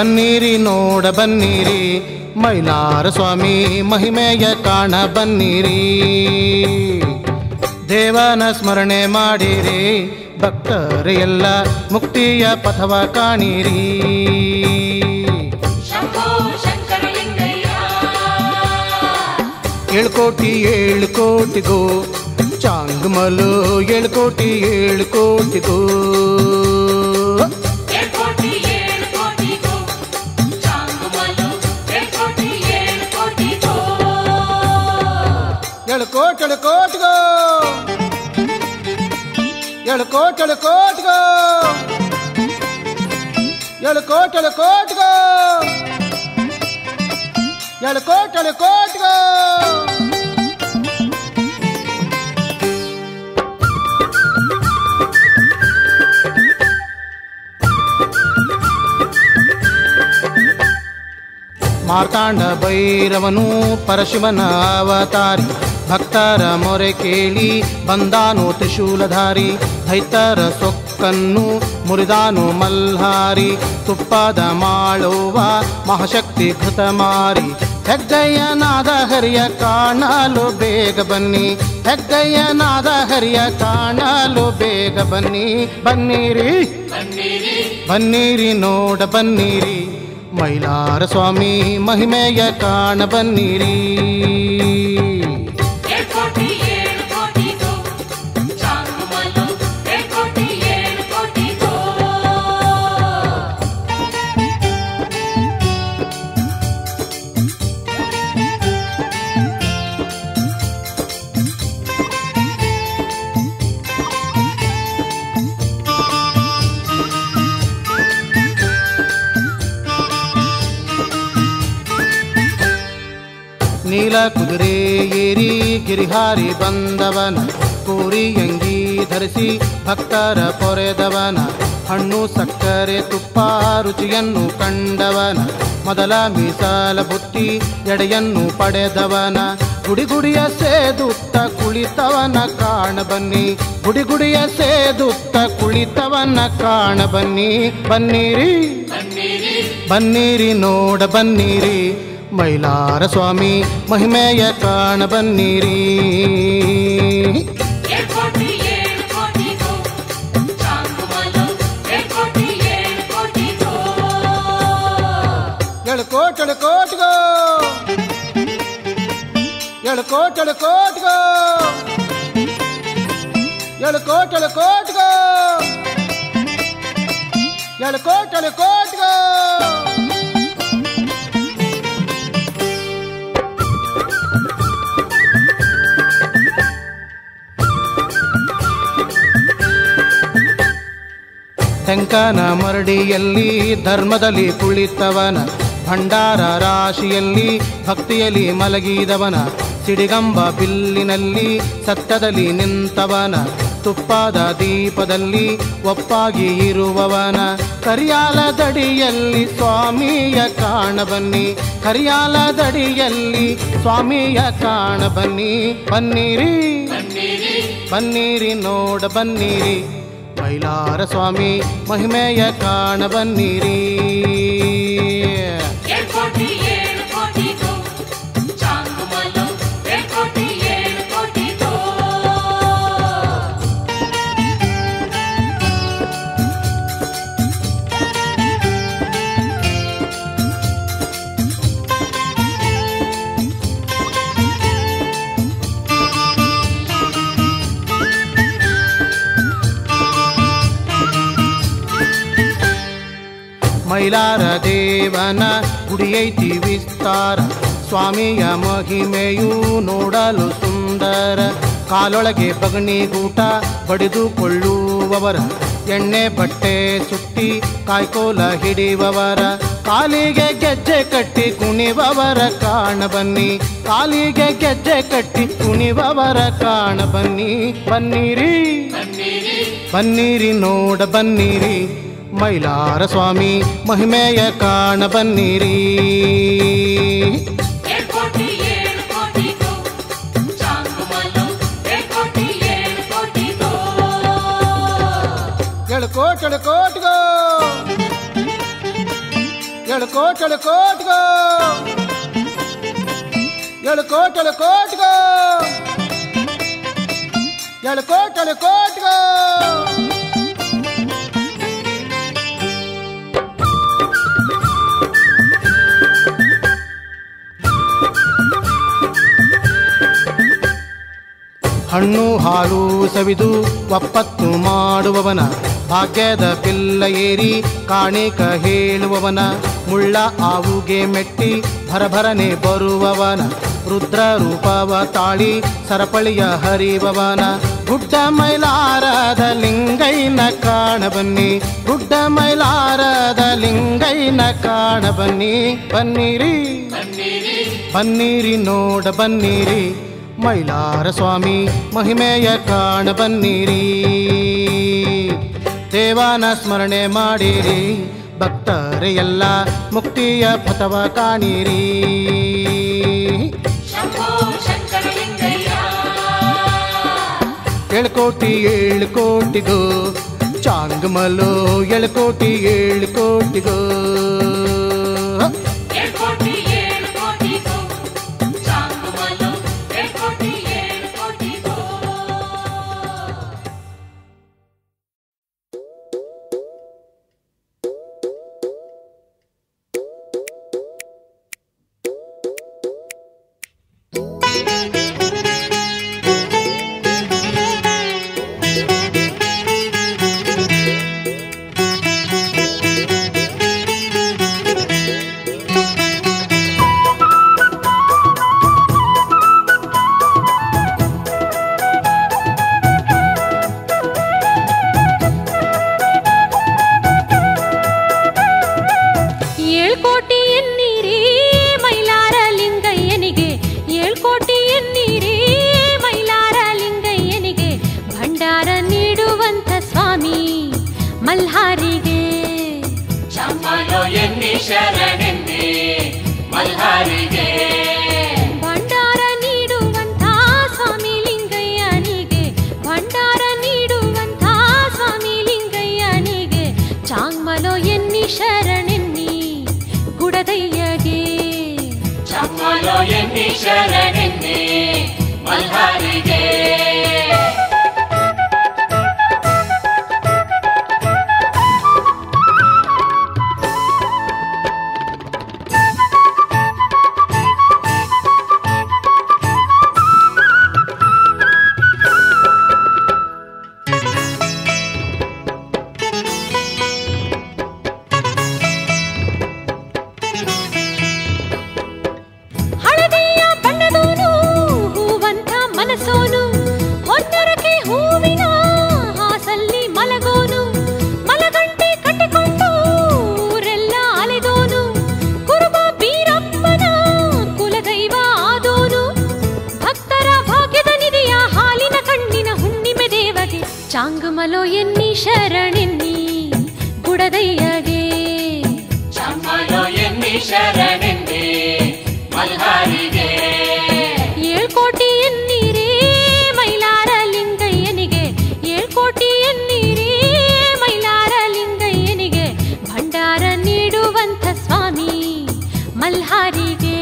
ಬನ್ನಿರಿ ನೋಡ ಬನ್ನಿರಿ. ಮೈಲಾರ ಸ್ವಾಮಿ ಮಹಿಮೆಯ ಕಾಣ ಬನ್ನಿರಿ. ದೇವನ ಸ್ಮರಣೆ ಮಾಡಿರಿ. ಭಕ್ತರೆಲ್ಲ ಮುಕ್ತಿಯ ಪಥವ ಕಾಣಿರಿ. ಏಳ್ಕೋಟಿ ಏಳು ಕೋಟಿ ಏಳು ಕೋಟಿಗೂ ಚಾಂಗ್ಮಲು ಏಳು ಕೋಟಿ ಏಳು ಕೋಟಿಗೂ. ಏಳು ಕೋಟಿ ಏಳು ಕೋಟಿಗೂ ಏಳು ಕೋಟಿ ಏಳು ಕೋಟಿಗೂ ಏಳು ಕೋಟಿ ಭಕ್ತರ ಮೊರೆ ಕೇಳಿ ಬಂದಾನು ತ್ರಿಶೂಲಧಾರಿ ದೈತರ ಸೊಕ್ಕನ್ನು ಮುರಿದಾನು ಮಲ್ಹಾರಿ, ತುಪ್ಪದ ಮಾಳುವ ಮಹಾಶಕ್ತಿ ಕೃತಮಾರಿ ಹೆಗ್ಗಯ್ಯನಾದ ಹರಿಯ ಕಾಣಲು ಬೇಗ ಬನ್ನಿ, ಹೆಗ್ಗಯ್ಯನಾದ ಹರಿಯ ಕಾಣಲು ಬೇಗ ಬನ್ನಿ. ಬನ್ನಿರಿ ಬನ್ನಿರಿ, ನೋಡ ಬನ್ನಿರಿ. ಮೈಲಾರ ಸ್ವಾಮಿ ಮಹಿಮೆಯ ಕಾಣ ಬನ್ನಿರಿ. ನೀಲ ಕುದುರೆ ಏರಿ ಗಿರಿಹಾರಿ ಬಂದವನ, ಕೋರಿ ಅಂಗಿ ಧರಿಸಿ ಭಕ್ತರ ಪೊರೆದವನ, ಹಣ್ಣು ಸಕ್ಕರೆ ತುಪ್ಪ ರುಚಿಯನ್ನು ಕಂಡವನ, ಮೊದಲ ಮೀಸಾಲ ಬುತ್ತಿ ಎಡೆಯನ್ನು ಪಡೆದವನ ಗುಡಿ ಗುಡಿಯ ಸೇದುತ್ತ ಕುಳಿತವನ ಕಾಣ ಬನ್ನಿ ಗುಡಿ ಗುಡಿಯ ಸೇದುತ್ತ ಕುಳಿತವನ ಕಾಣ ಬನ್ನಿ ಬನ್ನಿರಿ ಬನ್ನಿರಿ, ನೋಡ ಬನ್ನಿರಿ. ಮೈಲಾರ ಸ್ವಾಮಿ ಮಹಿಮೆಯ ಕಾಣ ಬನ್ನಿರಿ ಏಳು ಕೋಟಿ ಏಳು ಕೋಟಿಗೂ ತೆಂಕನ ಮರಡಿಯಲ್ಲಿ ಧರ್ಮದಲ್ಲಿ ಕುಳಿತವನ, ಭಂಡಾರ ರಾಶಿಯಲ್ಲಿ ಭಕ್ತಿಯಲ್ಲಿ ಮಲಗಿದವನ, ಸಿಡಿಗಂಬ ಬಿಲ್ಲಿನಲ್ಲಿ ಸತ್ಯದಲ್ಲಿ ನಿಂತವನ, ತುಪ್ಪದ ದೀಪದಲ್ಲಿ ಒಪ್ಪಾಗಿ ಇರುವವನ. ಕರಿಯಾಲದಡಿಯಲ್ಲಿ ಸ್ವಾಮಿಯ ಕಾಣ ಬನ್ನಿ, ಕರಿಯಾಲದಡಿಯಲ್ಲಿ ಸ್ವಾಮಿಯ ಕಾಣ ಬನ್ನಿ. ಬನ್ನಿರಿ ಬನ್ನಿರಿ, ನೋಡ ಬನ್ನಿರಿ. ಮೈಲಾರ ಸ್ವಾಮಿ ಮಹಿಮೆಯ ಕಾಣ ಬನ್ನಿರಿ ಮೈಲಾರ ದೇವನ ಗುಡಿಯೈತಿ ವಿಸ್ತಾರ. ಸ್ವಾಮಿಯ ಮಹಿಮೆಯು ನೋಡಲು ಸುಂದರ. ಕಾಲೊಳಗೆ ಬಗಣಿಗೂಟ ಬಡಿದುಕೊಳ್ಳುವವರ. ಎಣ್ಣೆ ಬಟ್ಟೆ ಸುಟ್ಟಿ ಕಾಯ್ಕೋಲ ಹಿಡಿಯುವವರ ಕಾಲಿಗೆ ಗೆಜ್ಜೆ ಕಟ್ಟಿ ಕುಣಿವವರ ಕಾಣ ಬನ್ನಿ. ಕಾಲಿಗೆ ಗೆಜ್ಜೆ ಕಟ್ಟಿ ಕುಣಿವವರ ಕಾಣ ಬನ್ನಿ. ಬನ್ನಿರಿ. ಬನ್ನಿರಿ ನೋಡ ಬನ್ನಿರಿ. ಮೈಲಾರ ಸ್ವಾಮಿ ಮಹಿಮೆಯ ಕಾಣ ಬನ್ನಿರಿ ಏಳು ಕೋಟಿ ಏಳು ಕೋಟಿಗೂ ಚಾಂಗುಮಲು ಏಳು ಕೋಟಿ ಏಳು ಕೋಟಿಗೂ ಏಳು ಕೋಟಿ ಹಣ್ಣು ಹಾಲು ಸವಿದು ಒಪ್ಪತ್ತು ಮಾಡುವವನ. ಭಾಗ್ಯದ ಪಿಲ್ಲ ಏರಿ ಕಾಣಿಕ ಹೇಳುವವನ. ಮುಳ್ಳ ಆವುಗೆ ಮೆಟ್ಟಿ ಭರಭರನೆ ಬರುವವನ. ರುದ್ರ ರೂಪವ ತಾಳಿ ಸರಪಳಿಯ ಹರಿವವನ. ಗುಡ್ಡ ಮೈಲಾರದ ಲಿಂಗೈನ ಕಾಣ ಬನ್ನಿ. ಗುಡ್ಡ ಮೈಲಾರದ ಲಿಂಗೈನ ಕಾಣ ಬನ್ನಿ. ಬನ್ನಿರಿ. ಬನ್ನಿರಿ. ನೋಡ ಬನ್ನಿರಿ. ಮೈಲಾರ ಸ್ವಾಮಿ ಮಹಿಮೆಯ ಕಾಣ ಬನ್ನಿರಿ. ದೇವಾನ ಸ್ಮರಣೆ ಮಾಡಿರಿ ಭಕ್ತರೆ ಎಲ್ಲ ಮುಕ್ತಿಯ ಪಥವ ಕಾಣಿರಿ. ಶಂಕರಲಿಂಗಯ್ಯ ಏಳು ಕೋಟಿ ಏಳು ಕೋಟಿಗೋ ಚಾಂಗಮಲೋ ಏಳು ಕೋಟಿ ಏಳು ಕೋಟಿಗೋ. ಶರಣೆನ್ನಿ ಗುಡದಯ್ಯಗೆ ಚಮ್ಮಯೋ ಎನ್ನಿ ಶರಣೆನ್ನಿ ಮಲ್ಹಾರಿಗೆ. ಏಳ್ಕೋಟಿ ಎನ್ನೀರೇ ಮೈಲಾರ ಲಿಂಗಯ್ಯನಿಗೆ ಏಳ್ಕೋಟಿ ಎನ್ನೀರೇ ಮೈಲಾರ ಲಿಂಗಯ್ಯನಿಗೆ ಭಂಡಾರ ನೀಡುವಂಥ ಸ್ವಾಮಿ ಮಲ್ಹಾರಿಗೆ.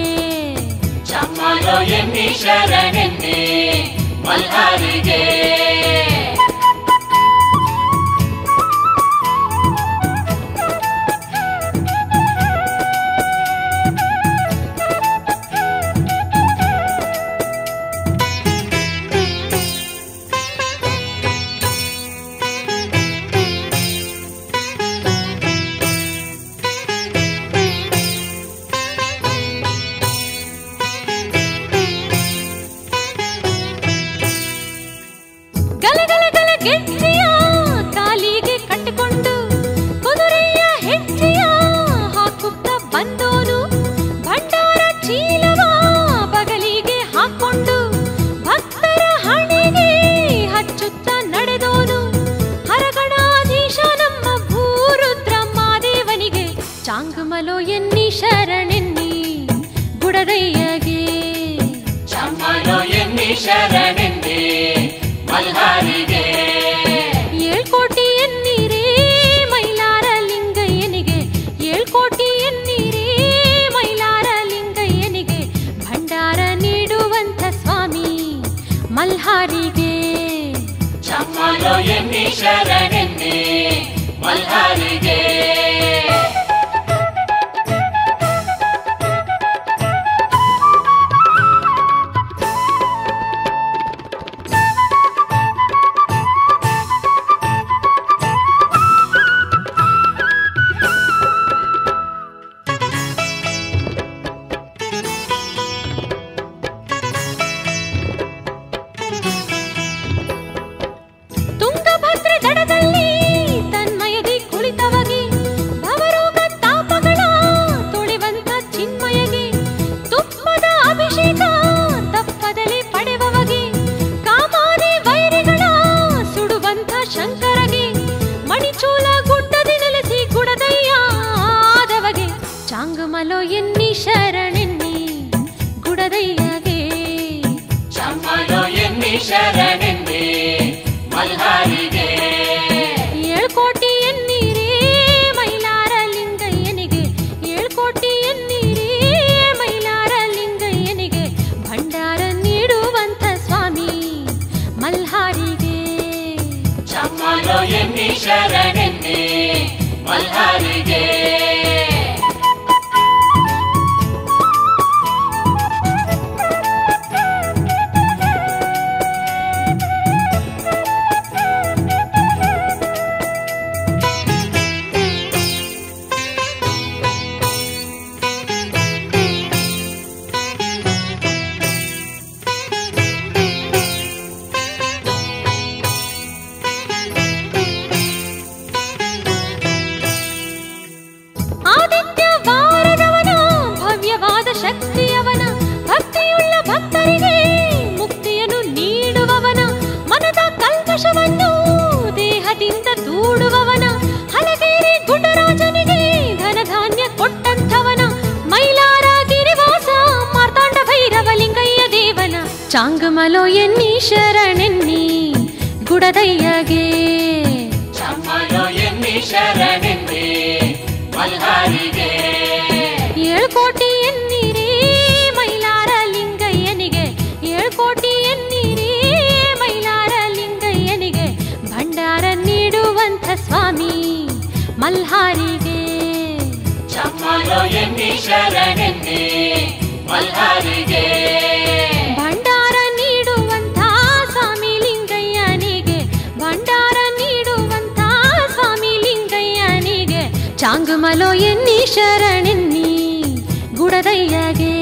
ಚಮ್ಮಯೋ ಎನ್ನಿ ಶರಣೆನ್ನಿ ಮಲ್ಹಾರಿಗೆ. Sharan. Shara. ಬಸೋ ಎನ್ನಿ ಶರಣೆನ್ನಿ ಮಲ್ಹಾರಿಗೆ. ಭಂಡಾರ ನೀಡುವಂಥ ಸ್ವಾಮಿ ಲಿಂಗಯ್ಯನಿಗೆ ಭಂಡಾರ ನೀಡುವಂಥ ಸ್ವಾಮಿ ಲಿಂಗಯ್ಯನಿಗೆ ಚಾಂಗುಮಲೋ ಎನ್ನಿ ಶರಣೆನ್ನಿ ಗುಡದಯ್ಯಗೆ.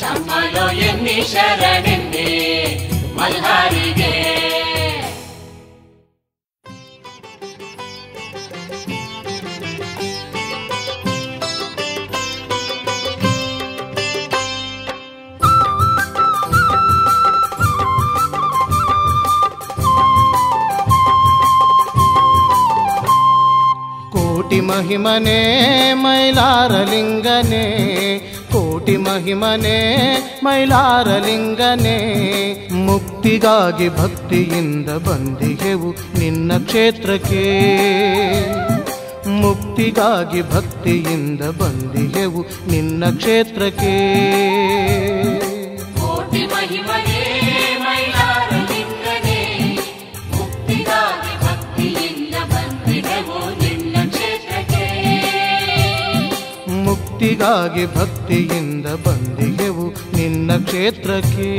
ಚಮ್ಮಲೋ ಎನ್ನಿ ಶರಣೆ ಮಹಿಮನೆ ಮೈಲಾರಲಿಂಗನೆ, ಕೋಟಿ ಮಹಿಮನೆ ಮೈಲಾರಲಿಂಗನೆ. ಮುಕ್ತಿಗಾಗಿ ಭಕ್ತಿಯಿಂದ ಬಂದಿಗೆವು ನಿನ್ನ ಕ್ಷೇತ್ರಕ್ಕೆ. ಮುಕ್ತಿಗಾಗಿ ಭಕ್ತಿಯಿಂದ ಬಂದಿಗೆವು ನಿನ್ನ ಕ್ಷೇತ್ರಕ್ಕೆ. ಮುಕ್ತಿಗಾಗಿ ಭಕ್ತಿಯಿಂದ ಬಂದಿಗೆವು ನಿನ್ನ ಕ್ಷೇತ್ರಕ್ಕೆ.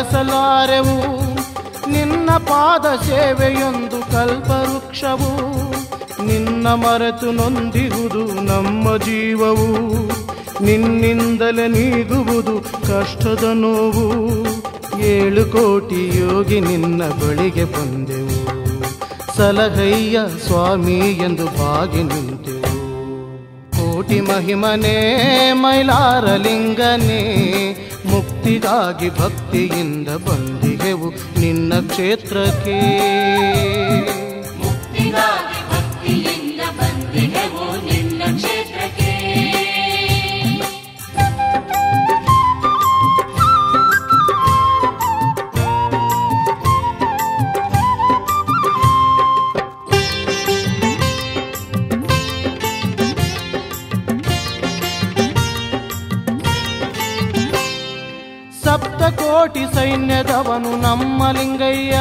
ಬಯಸಲಾರೆವು. ನಿನ್ನ ಪಾದ ಸೇವೆಯೊಂದು ಕಲ್ಪವೃಕ್ಷವು. ನಿನ್ನ ಮರೆತು ನೊಂದಿರುವುದು ನಮ್ಮ ಜೀವವು. ನಿನ್ನಿಂದಲೇ ನೀಗುವುದು ಕಷ್ಟದ ನೋವು. ಏಳು ಕೋಟಿ ಯೋಗಿ ನಿನ್ನ ಬಳಿಗೆ ಬಂದೆವು. ಸಲಹಯ್ಯ ಸ್ವಾಮಿ ಎಂದು ಬಾಗಿ ನಿಂತೆವು. ಕೋಟಿ ಮಹಿಮನೇ ಮೈಲಾರ ಲಿಂಗನೇ ಮುಕ್ತಿಗಾಗಿ ಭಕ್ತಿಯಿಂದ ಬಂದಿಗೆವು ನಿನ್ನ ಕ್ಷೇತ್ರಕ್ಕೆ. ಕೋಟಿ ನಮ್ಮ ಲಿಂಗಯ್ಯ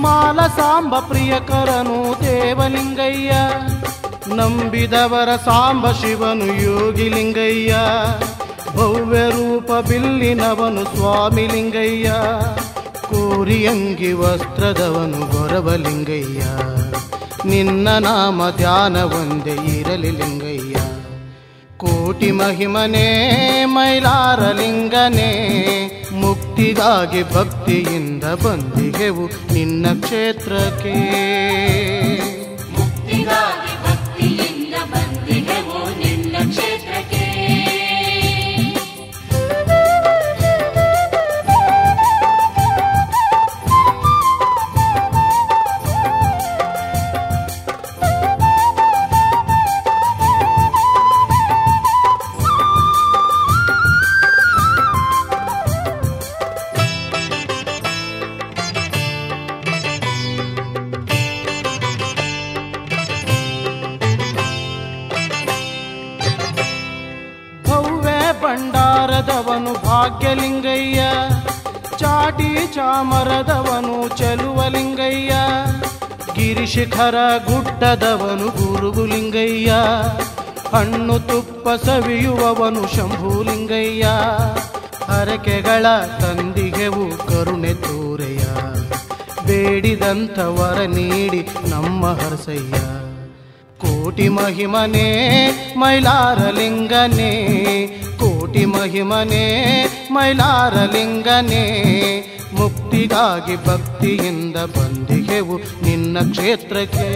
ಮಾಲ ಸಾಂಬ ಪ್ರಿಯಕರನು ದೇವಲಿಂಗಯ್ಯ ನಂಬಿದವರ ಸಾಂಬ ಶಿವನು ಯೋಗಿ ಲಿಂಗಯ್ಯ ಭವ್ಯ ರೂಪ ಬಿಲ್ಲಿನವನು ಸ್ವಾಮಿ ಲಿಂಗಯ್ಯ ಕೋರಿಯಂಗಿ ವಸ್ತ್ರದವನು ಗೊರವಲಿಂಗಯ್ಯ ನಿನ್ನ ನಾಮ ಧ್ಯಾನ ಒಂದೇ ಇರಲಿ ಲಿಂಗಯ್ಯ ಕೋಟಿ ಮಹಿಮನೇ ಮೈಲಾರ ಲಿಂಗನೆ ಮುಕ್ತಿಗಾಗಿ ಭಕ್ತಿಯಿಂದ ಬಂದಿಗೆವು ನಿನ್ನ ಕ್ಷೇತ್ರಕ್ಕೆ. ಮುಕ್ತಿಗಾಗಿ ಭಂಡಾರದವನು ಭಾಗ್ಯಲಿಂಗಯ್ಯ. ಚಾಟಿ ಚಾಮರದವನು ಚಲುವಲಿಂಗಯ್ಯ. ಗಿರಿಶಿಖರ ಗುಡ್ಡದವನು ಗುರುಗುಲಿಂಗಯ್ಯ ಹಣ್ಣು ತುಪ್ಪ ಸವಿಯುವವನು ಶಂಭುಲಿಂಗಯ್ಯ. ಹರಕೆಗಳ ತಂದಿಗೆವು ಕರುಣೆ ತೋರೆಯ ಬೇಡಿದಂಥ ವರ ನೀಡಿ ನಮ್ಮ ಹರಸಯ್ಯ. ಕೋಟಿ ಮಹಿಮನೇ ಮೈಲಾರ ಮಹಿಮನೇ ಮೈಲಾರ ಲಿಂಗನೆ ಮುಕ್ತಿಗಾಗಿ ಭಕ್ತಿಯಿಂದ ಬಂದಿಗೆವು ನಿನ್ನ ಕ್ಷೇತ್ರಕ್ಕೆ.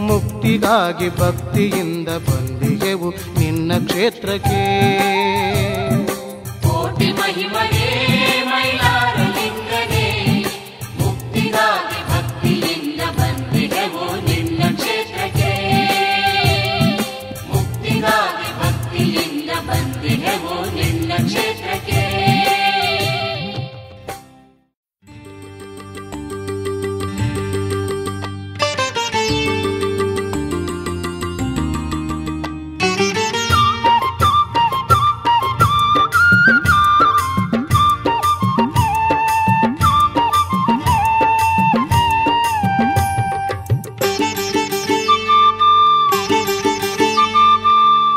ಮುಕ್ತಿಗಾಗಿ ಭಕ್ತಿಯಿಂದ ಬಂದಿಗೆವು ನಿನ್ನ ಕ್ಷೇತ್ರಕ್ಕೆ. ನಿನ್ನ ಕ್ಷೇತ್ರಕ್ಕೆ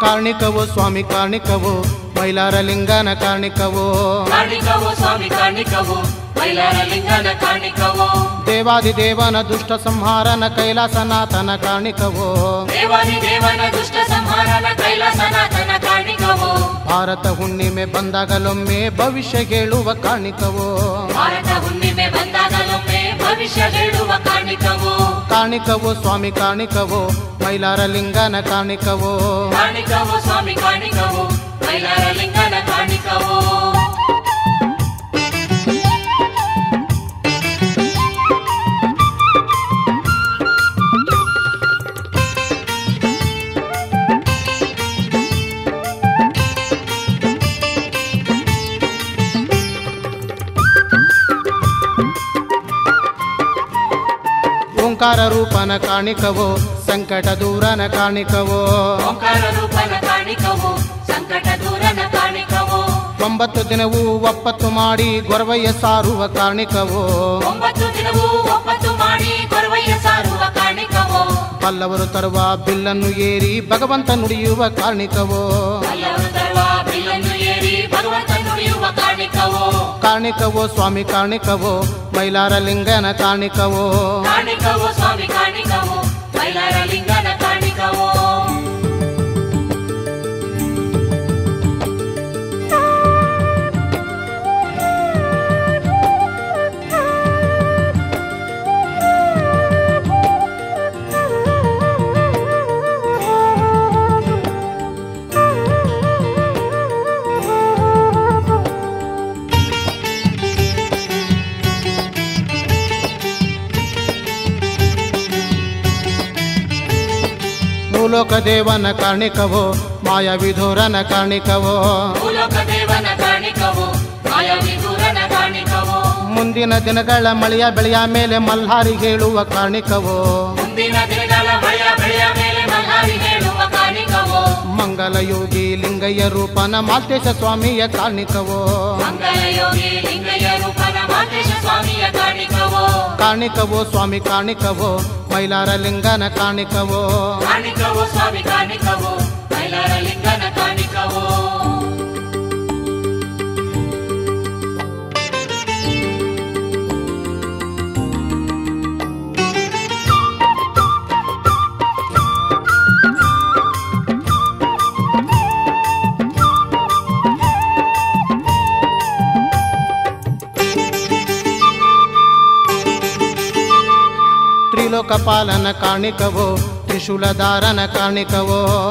ಕಾಣಿಕವೋ ಸ್ವಾಮಿ ಕಾಣಿಕವೋ ಮೈಲಾರ ಲಿಂಗನ ಕಾಣಿಕವೋ ಸ್ವಾಮಿ ಕಾಣಿಕವೋ ಮೈಲಾರ ಲಿಂಗನ ಕಾಣಿಕವೋ. ದೇವಾದಿ ದೇವನ ದುಷ್ಟ ಸಂಹಾರನ ಕೈಲಾಸನಾಥನ ಕಾಣಿಕವೋ? ದೇವಾದಿ ದೇವನ ದುಷ್ಟ ಸಂಹಾರನ ಕೈಲಾಸನಾಥನ ಕಾಣಿಕವೋ. ಭಾರತ ಹುಣ್ಣಿಮೆ ಬಂದಾಗಲೊಮ್ಮೆ ಭವಿಷ್ಯ ಹೇಳುವ ಕಾಣಿಕವೋ? ಭಾರತ ಹುಣ್ಣಿಮೆ ಬಂದಾಗಲೊಮ್ಮೆ ಭವಿಷ್ಯ ಹೇಳುವ ಕಾಣಿಕವು. ಕಾಣಿಕವೋ ಸ್ವಾಮಿ ಕಾಣಿಕವೋ ಮೈಲಾರ ಲಿಂಗನ ಕಾಣಿಕವೋ. ಕಾಣಿಕವು ಸ್ವಾಮಿ ಕಾಣಿಕವು ಮೈಲಾರ ಲಿಂಗನ ಕಾಣಿಕವು. ರೂಪನ ಕಾಣಿಕವೋ ಸಂಕಟ ದೂರನ ಕಾಣಿಕವೋ. ಓಂಕಾರ ರೂಪನ ಕಾಣಿಕವೋ ಸಂಕಟ ದೂರನ ಕಾಣಿಕವು. ಒಂಬತ್ತು ದಿನವೂ ಒಪ್ಪತ್ತು ಮಾಡಿ ಗೊರವಯ್ಯ ಸಾರುವ ಕಾಣಿಕವೋ. ಒಂಬತ್ತು ದಿನವೂ ಒಪ್ಪತ್ತು ಮಾಡಿ ಗೊರವಯ್ಯ ಸಾರುವ ಕಾಣಿಕವು. ಪಲ್ಲವರು ತರುವ ಬಿಲ್ಲನ್ನು ಏರಿ ಭಗವಂತ ನುಡಿಯುವ ಕಾಣಿಕವೋ. ಕಾಣಿಕವೋ ಸ್ವಾಮಿ ಕಾಣಿಕವೋ ಮೈಲಾರ ಲಿಂಗನ ಕಾಣಿಕವೋ. ಕಾಣಿಕವು ಸ್ವಾಮಿ ಕಾಣಿಕವು ಮೈಲಾರ ಲಿಂಗನ ಭೂಲೋಕ ದೇವನ ಕಾಣಿಕವೋ. ಮಾಯ ವಿಧೂರನ ಕಾಣಿಕವೋ. ಮುಂದಿನ ದಿನಗಳ ಮಳೆಯ ಬೆಳೆಯ ಮೇಲೆ ಮಲ್ಹಾರಿ ಹೇಳುವ ಕಾಣಿಕವೋ. ಮಂಗಲ ಯೋಗಿ ಲಿಂಗಯ್ಯ ರೂಪನ ಮಾಲ್ತೇಶ ಸ್ವಾಮಿಯ ಕಾಣಿಕವೋ. ಮಂಗಲ ಯೋಗಿ ಲಿಂಗಯ್ಯ ರೂಪನ ಮಾತೇಶ ಸ್ವಾಮಿಯ ಕಾಣಿಕವು. ಕಾಣಿಕವೋ ಸ್ವಾಮಿ ಕಾಣಿಕವೋ ಮೈಲಾರ ಲಿಂಗನ ಕಾಣಿಕವೋ. ಕಾಣಿಕವೋ ಸ್ವಾಮಿ ಕಾಣಿಕವೋ. ಮೈಲಾರ ಲಿಂಗನ ಕಾಣಿಕವು.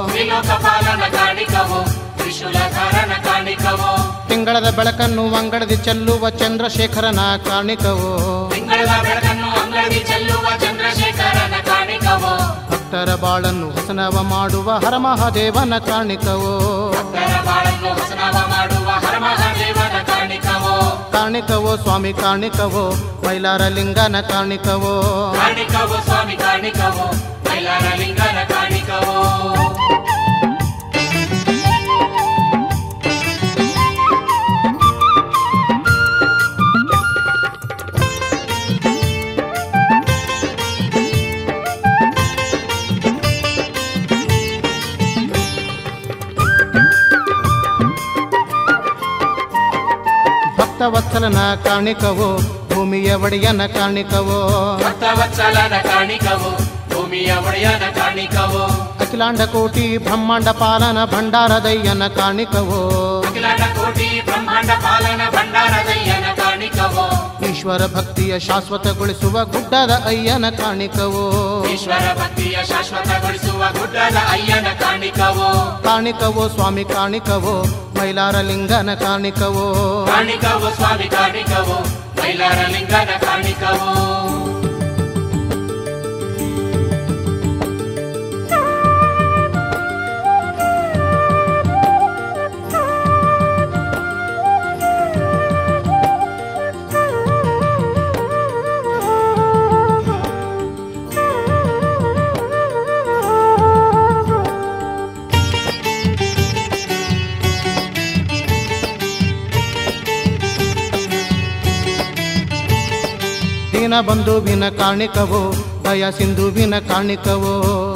ತ್ರಿಲೋಕಪಾಲನ ಕಾಣಿಕವೋ ತ್ರಿಶೂಲಧಾರನ ಕಾಣಿಕವೋ. ತಿಂಗಳದ ಬೆಳಕನ್ನು ಅಂಗಡದಿ ಚೆಲ್ಲುವ ಚಂದ್ರಶೇಖರನ ಕಾಣಿಕವೋ. ಭಕ್ತರ ಬಾಳನ್ನು ಹಸನವ ಮಾಡುವ ಹರಮಹಾದೇವನ ಕಾಣಿಕವೋ. ಮಾಡುವ ಕಾಣಿಕವು? ಸ್ವಾಮಿ ಕಾಣಿಕವೋ? ಮೈಲಾರ ಲಿಂಗನ ಕಾಣಿಕವೋ? ಕಾಣಿಕವೋ ಸ್ವಾಮಿ ಕಾಣಿಕವೋ? ಮೈಲಾರ ಲಿಂಗನ ಕಾಣಿಕವು? ಭಕ್ತವತ್ಸಲನ ಕಾಣಿಕವೋ ಭೂಮಿಯ ಒಡೆಯನ ಕಾಣಿಕವೋ. ಭಕ್ತವತ್ಸಲನ ಕಾಣಿಕವು ಭೂಮಿಯ ಒಡೆಯನ ಕಾಣಿಕವು. ಅಖಿಲಾಂಡ ಕೋಟಿ ಬ್ರಹ್ಮಾಂಡ ಪಾಲನ ಭಂಡಾರದಯ್ಯನ ಕಾಣಿಕವೋ. ಅಖಿಲಾಂಡ ಕೋಟಿ ಬ್ರಹ್ಮಾಂಡ ಪಾಲನ ಭಂಡಾರದಯ್ಯನ ಕಾಣಿಕವು? ಈಶ್ವರ ಭಕ್ತಿಯ ಶಾಶ್ವತಗೊಳಿಸುವ ಗುಡ್ಡದ ಅಯ್ಯನ ಕಾಣಿಕವೋ? ಈಶ್ವರ ಭಕ್ತಿಯ ಶಾಶ್ವತಗೊಳಿಸುವ ಗುಡ್ಡದ ಅಯ್ಯನ ಕಾಣಿಕವೋ? ಕಾಣಿಕವೋ ಸ್ವಾಮಿ ಕಾಣಿಕವೋ? ಮೈಲಾರ ಲಿಂಗನ ಕಾಣಿಕವೋ? ಕಾಣಿಕವೋ ಸ್ವಾಮಿ ಕಾಣಿಕವೋ? ಮೈಲಾರ ಲಿಂಗನ ಕಾಣಿಕವು?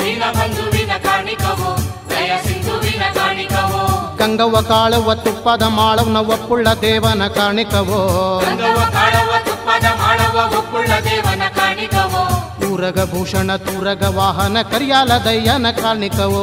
ದೀನ ಬಂಧುವಿನ ಕಾಣಿಕವೋ ದಯ ಸಿಂಧುವಿನ ಕಾಣಿಕವೋ. ಗಂಗವ್ವ ಕಾಳುವ ತುಪ್ಪದ ಮಾಳವ್ನ ಒಪ್ಪುಳ್ಳ ದೇವನ ಕಾಣಿಕವೋ. ಗಂಗವ ಊರಗ ಭೂಷಣ ತೂರಗ ವಾಹನ ಕರಿಯಾಲ ದಯ್ಯನ ಕಾಣಿಕವೋ.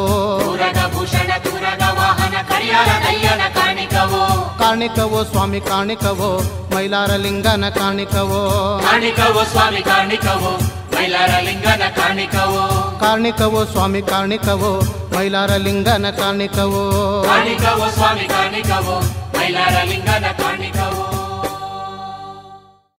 ಭೂಷಣ ತೂರಗ ವಾಹನ ಕರಿಯಾಲ ದಯ್ಯನ ಕಾಣಿಕವೋ. ಕಾಣಿಕವೋ ಸ್ವಾಮಿ ಕಾಣಿಕವೋ ಮೈಲಾರ ಲಿಂಗನ ಕಾಣಿಕವೋ. ಕಾಣಿಕವೋ ಸ್ವಾಮಿ ಕಾಣಿಕವೋ ಮೈಲಾರ ಲಿಂಗನ ಕಾಣಿಕವೋ. ಕಾಣಿಕವೋ ಸ್ವಾಮಿ ಕಾಣಿಕವೋ ಮೈಲಾರ ಲಿಂಗನ ಕಾಣಿಕವೋ. ಕಾಣಿಕವೋ ಸ್ವಾಮಿ ಕಾಣಿಕವೋ ಮೈಲಾರ ಲಿಂಗನ